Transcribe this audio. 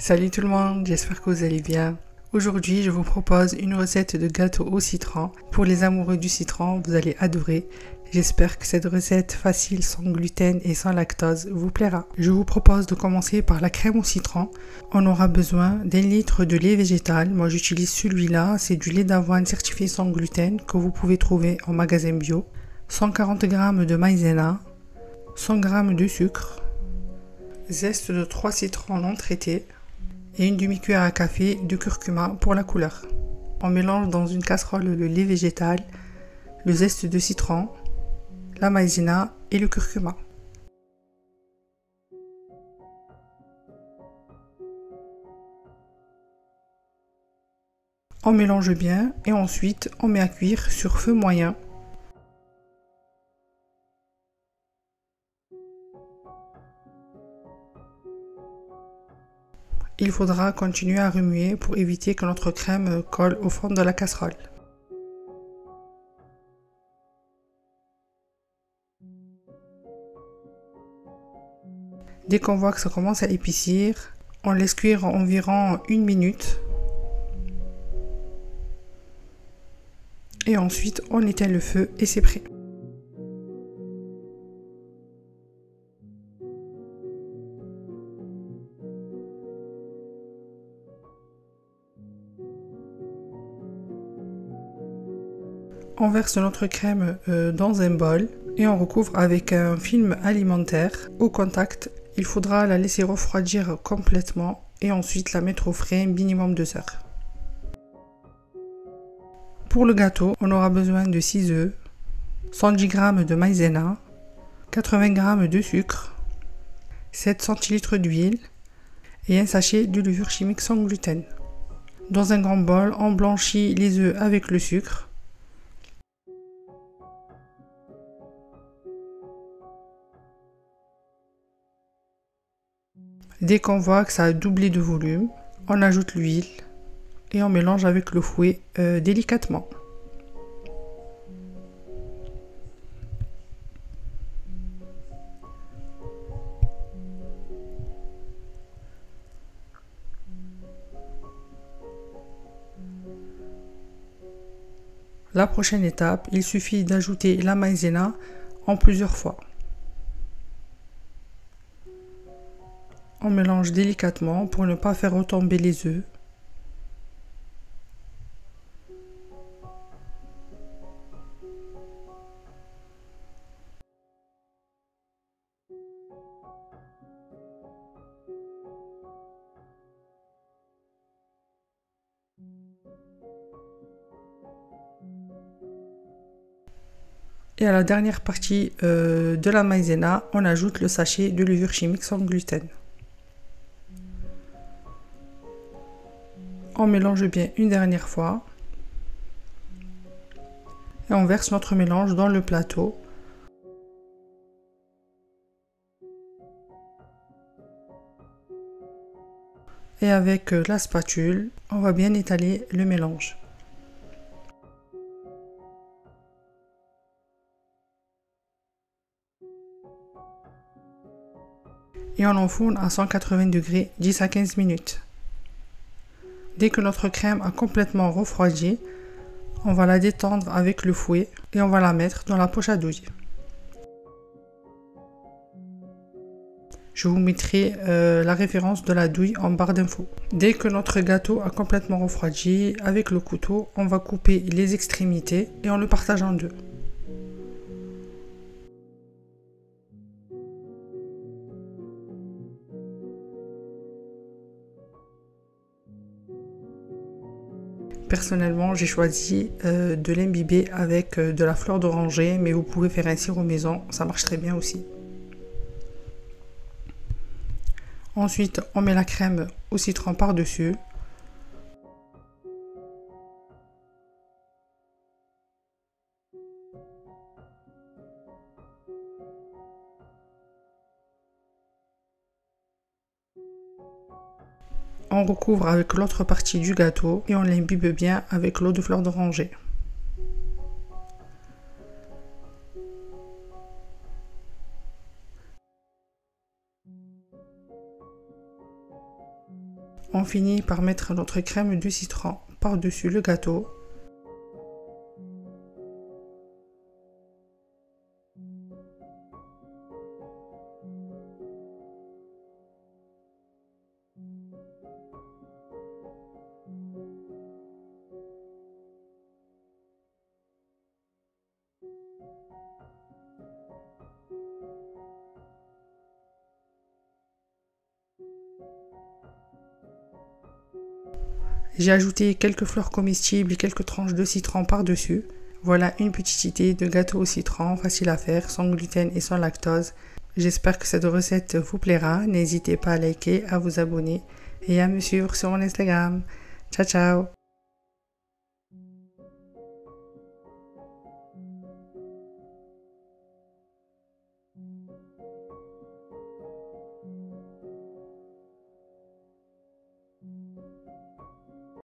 Salut tout le monde, j'espère que vous allez bien. Aujourd'hui, je vous propose une recette de gâteau au citron. Pour les amoureux du citron, vous allez adorer. J'espère que cette recette facile, sans gluten et sans lactose vous plaira. Je vous propose de commencer par la crème au citron. On aura besoin d'un litre de lait végétal. Moi, j'utilise celui-là. C'est du lait d'avoine certifié sans gluten que vous pouvez trouver en magasin bio. 140 g de maïzena, 100 g de sucre, zeste de 3 citrons non traités, et une demi-cuillère à café de curcuma pour la couleur. On mélange dans une casserole le lait végétal, le zeste de citron, la maïzena et le curcuma. On mélange bien et ensuite on met à cuire sur feu moyen Il faudra continuer à remuer pour éviter que notre crème colle au fond de la casserole. Dès qu'on voit que ça commence à épaissir, on laisse cuire environ une minute. Et ensuite, on éteint le feu et c'est prêt. On verse notre crème euh, dans un bol et on recouvre avec un film alimentaire au contact. Il faudra la laisser refroidir complètement et ensuite la mettre au frais minimum 2 heures. Pour le gâteau, on aura besoin de 6 œufs, 110 g de maïzena, 80 g de sucre, 7 centilitres d'huile et un sachet de levure chimique sans gluten. Dans un grand bol, on blanchit les œufs avec le sucre Dès qu'on voit que ça a doublé de volume, on ajoute l'huile et on mélange avec le fouet euh, délicatement. La prochaine étape, il suffit d'ajouter la maïzena en plusieurs fois. On mélange délicatement pour ne pas faire retomber les œufs. Et à la dernière partie euh, de la maïzena, on ajoute le sachet de levure chimique sans gluten. On mélange bien une dernière fois. Et on verse notre mélange dans le plateau. Et avec euh, la spatule, on va bien étaler le mélange. Et on enfourne à 180 degrés 10 à 15 minutes. Dès que notre crème a complètement refroidi, on va la détendre avec le fouet et on va la mettre dans la poche à douille. Je vous mettrai euh, la référence de la douille en barre d'infos. Dès que notre gâteau a complètement refroidi, avec le couteau, on va couper les extrémités et on le partage en deux. Personnellement, j'ai choisi euh, de l'imbiber avec euh, de la fleur d'oranger, mais vous pouvez faire un sirop maison, ça marche très bien aussi. Ensuite, on met la crème au citron par-dessus. On recouvre avec l'autre partie du gâteau et on l'imbibe bien avec l'eau de fleur d'oranger. On finit par mettre notre crème de citron par-dessus le gâteau J'ai ajouté quelques fleurs comestibles et quelques tranches de citron par-dessus. Voilà une petite idée de gâteau au citron facile à faire, sans gluten et sans lactose. J'espère que cette recette vous plaira. N'hésitez pas à liker, à vous abonner et à me suivre sur mon Instagram. Ciao ciao